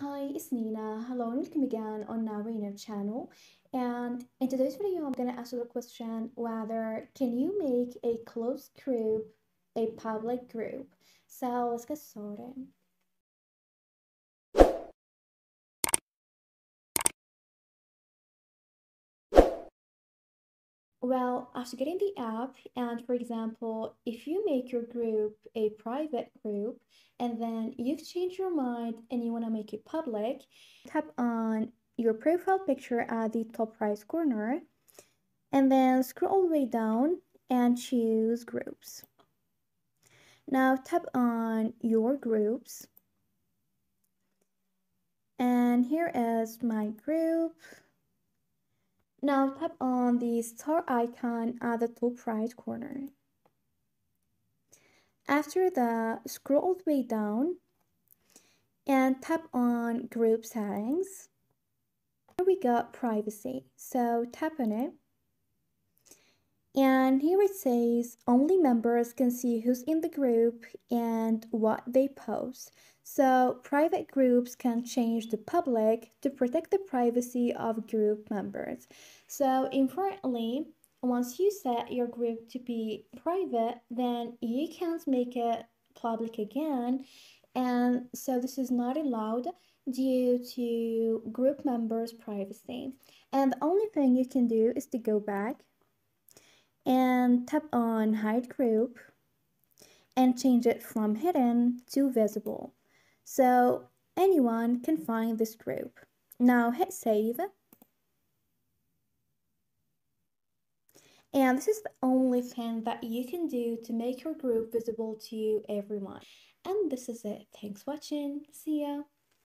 Hi, it's Nina. Hello and welcome again on Now I Know channel. And in today's video, I'm gonna ask you the question whether can you make a closed group a public group? So let's get started. Well, after getting the app, and for example, if you make your group a private group and then you've changed your mind and you want to make it public, tap on your profile picture at the top right corner and then scroll all the way down and choose groups. Now tap on your groups and here is my group now tap on the star icon at the top right corner. After that, scroll all the way down and tap on group settings. Here we got privacy, so tap on it. And here it says only members can see who's in the group and what they post. So private groups can change to public to protect the privacy of group members. So importantly, once you set your group to be private, then you can't make it public again. And so this is not allowed due to group members' privacy. And the only thing you can do is to go back tap on hide group and change it from hidden to visible. So anyone can find this group. Now hit save. And this is the only thing that you can do to make your group visible to everyone. And this is it. Thanks for watching. See ya.